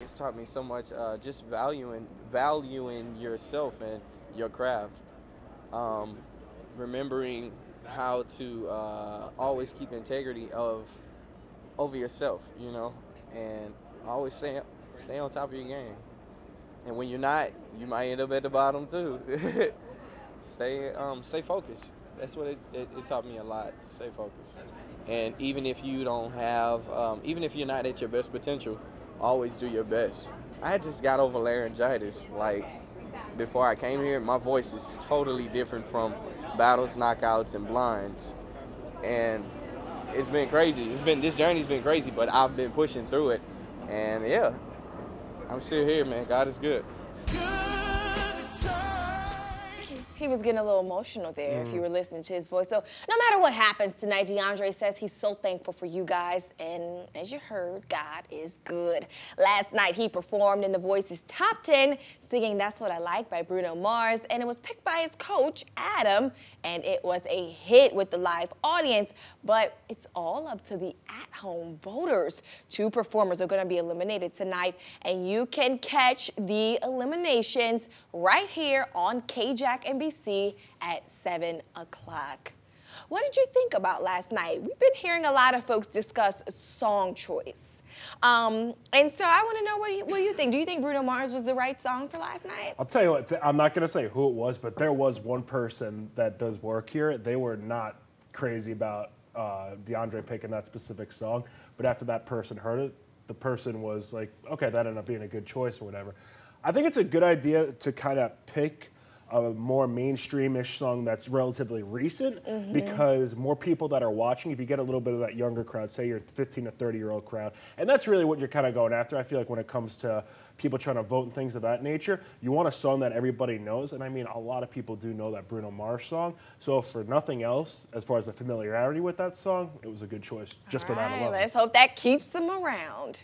It's taught me so much, uh, just valuing valuing yourself and your craft. Um, remembering how to uh, always keep integrity of over yourself, you know, and always stay stay on top of your game. And when you're not, you might end up at the bottom too. stay um, stay focused. That's what it, it, it, taught me a lot to stay focused. And even if you don't have, um, even if you're not at your best potential, always do your best. I just got over laryngitis. Like before I came here, my voice is totally different from battles, knockouts, and blinds. And it's been crazy. It's been this journey's been crazy, but I've been pushing through it. And yeah, I'm still here, man. God is good. He was getting a little emotional there mm. if you mm. were listening to his voice. So no matter what happens tonight, De'Andre says he's so thankful for you guys. And as you heard, God is good. Last night he performed in The Voice's Top 10, singing That's What I Like by Bruno Mars. And it was picked by his coach, Adam. And it was a hit with the live audience. But it's all up to the at-home voters. Two performers are going to be eliminated tonight. And you can catch the eliminations right here on KJAC NBC NBC at 7 o'clock. What did you think about last night? We've been hearing a lot of folks discuss song choice. Um, and so I want to know what you, what you think. Do you think Bruno Mars was the right song for last night? I'll tell you what, I'm not going to say who it was, but there was one person that does work here. They were not crazy about uh, De'Andre picking that specific song, but after that person heard it, the person was like, okay, that ended up being a good choice or whatever. I think it's a good idea to kind of pick a more mainstreamish song that's relatively recent mm-hmm. because more people that are watching, if you get a little bit of that younger crowd, say you're 15 to 30 year old crowd, and that's really what you're kind of going after. I feel like when it comes to people trying to vote and things of that nature, you want a song that everybody knows. And I mean, a lot of people do know that Bruno Mars song. So for nothing else, as far as the familiarity with that song, it was a good choice just All for right, that alone. Let's hope that keeps them around.